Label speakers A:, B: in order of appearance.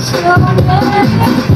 A: 少年。